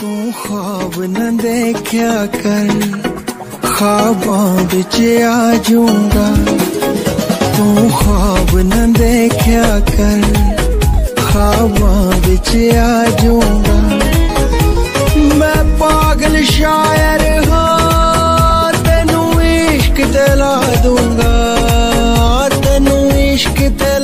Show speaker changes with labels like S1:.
S1: तू ख्वाब न देखा कर। ख्वाबों बिच आ जाऊँगा तू ख्वाब न देखा कर। ख्वाबों बिच आ जाऊँगा मैं पागल शायर हाँ तेनू इश्क दिला दूँगा। तेनू इश्क दिला